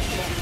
successful.